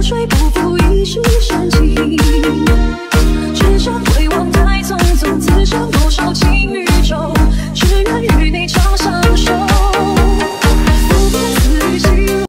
水不负一世。